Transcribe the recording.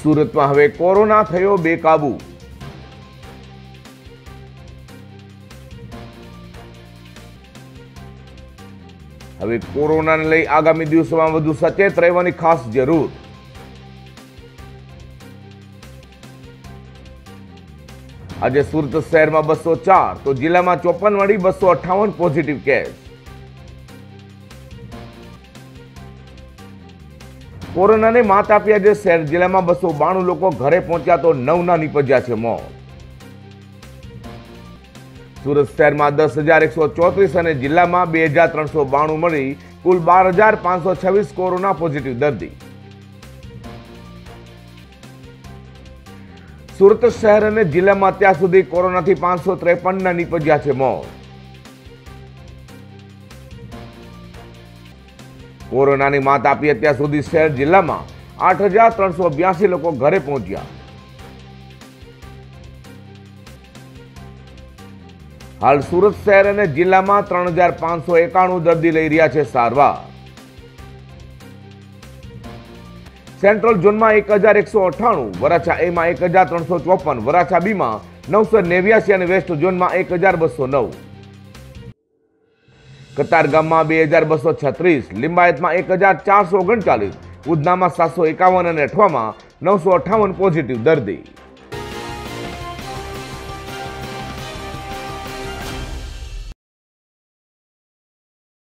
સુરતમાં હવે કોરોના થયો બેકાબુ. હવે કોરોનાને લઈ આગામી દિવસોમાં વધુ સચેત રહેવાની ખાસ જરૂર. આજે સુરત શહેરમાં બસો ચાર, તો જિલ્લામાં ચોપન વાળી બસો અઠાવન પોઝિટિવ કેસ કોરોનાને માત આપી આજે શહેર જિલ્લામાં બસો બાણું લોકો ઘરે પહોંચ્યા તો નવના નીપજ્યા છે મોત. સુરત શહેરમાં દસ હજાર એકસો ચોત્રીસ અને જિલ્લામાં બે હજાર ત્રણસો બાણું મળી કુલ બાર હજાર પાંચસો છવ્વીસ કોરોના પોઝિટિવ દર્દી. સુરત શહેર અને જિલ્લામાં અત્યાર સુધી કોરોનાથી પાંચસો ત્રેપનના નીપજ્યા છે મોત. કોરોનાની માત આપી અત્યાર સુધી શહેર જિલ્લામાં આઠ હજાર ત્રણસો બ્યાસી લોકો ઘરે પહોંચ્યા. હાલ સુરત શહેર અને જિલ્લામાં ત્રણ હજાર પાંચસો એકાણું દર્દી લઈ રહ્યા છે સારવાર. સેન્ટ્રલ ઝોનમાં એક હજાર એકસો અઠ્ઠાણું, વરાછા એમાં એક હજાર ત્રણસો ચોપન, વરાછા બીમાં નવસો નેવ્યાસી અને વેસ્ટ ઝોનમાં એક હજાર બસો નવ. કતારગામમાં બે હજાર બસો છત્રીસ, લિંબાયતમાં એક હજાર ચારસો ઓગણચાલીસ, ઉધનામાં સાતસો એકાવન અને અઠવામાં નવસો અઠ્ઠાવન પોઝિટિવ દર્દી.